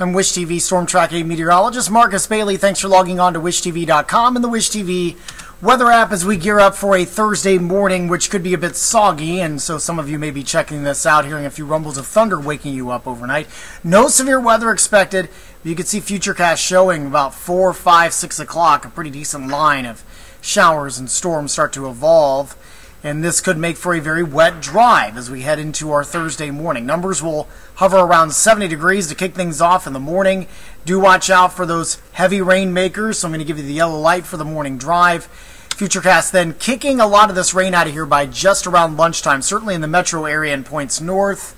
I'm Wish TV Storm Track 8 meteorologist Marcus Bailey. Thanks for logging on to WishTV.com and the Wish TV weather app as we gear up for a Thursday morning, which could be a bit soggy. And so some of you may be checking this out, hearing a few rumbles of thunder waking you up overnight. No severe weather expected. You can see Futurecast showing about 4, 5, 6 o'clock, a pretty decent line of showers and storms start to evolve and this could make for a very wet drive as we head into our Thursday morning. Numbers will hover around 70 degrees to kick things off in the morning. Do watch out for those heavy rainmakers, so I'm going to give you the yellow light for the morning drive. Futurecast then kicking a lot of this rain out of here by just around lunchtime, certainly in the metro area and points north.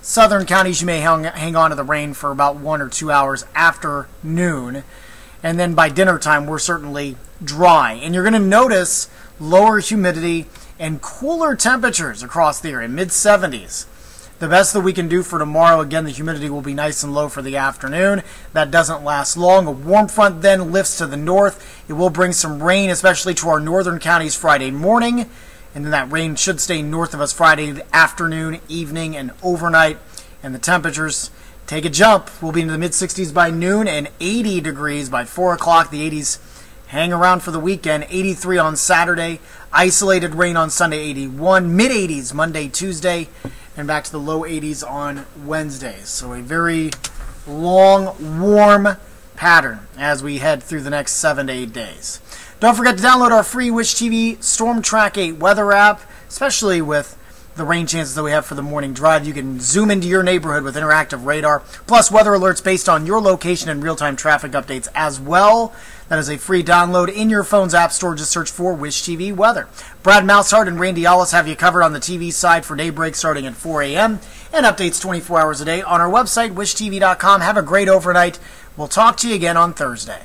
Southern counties, you may hang, hang on to the rain for about one or two hours after noon. And then by dinner time, we're certainly dry. And you're going to notice lower humidity and cooler temperatures across the area, mid 70s. The best that we can do for tomorrow, again, the humidity will be nice and low for the afternoon. That doesn't last long. A warm front then lifts to the north. It will bring some rain, especially to our northern counties Friday morning. And then that rain should stay north of us Friday afternoon, evening, and overnight. And the temperatures take a jump. We'll be in the mid 60s by noon and 80 degrees by 4 o'clock. The 80s hang around for the weekend. 83 on Saturday, isolated rain on Sunday, 81, mid 80s Monday, Tuesday, and back to the low 80s on Wednesdays. So a very long, warm pattern as we head through the next seven to eight days. Don't forget to download our free Wish TV Storm Track 8 weather app, especially with the rain chances that we have for the morning drive. You can zoom into your neighborhood with interactive radar, plus weather alerts based on your location and real time traffic updates as well. That is a free download in your phone's app store. Just search for Wish TV Weather. Brad Maushart and Randy Ellis have you covered on the TV side for daybreak starting at 4 a.m. and updates 24 hours a day on our website, wishtv.com. Have a great overnight. We'll talk to you again on Thursday.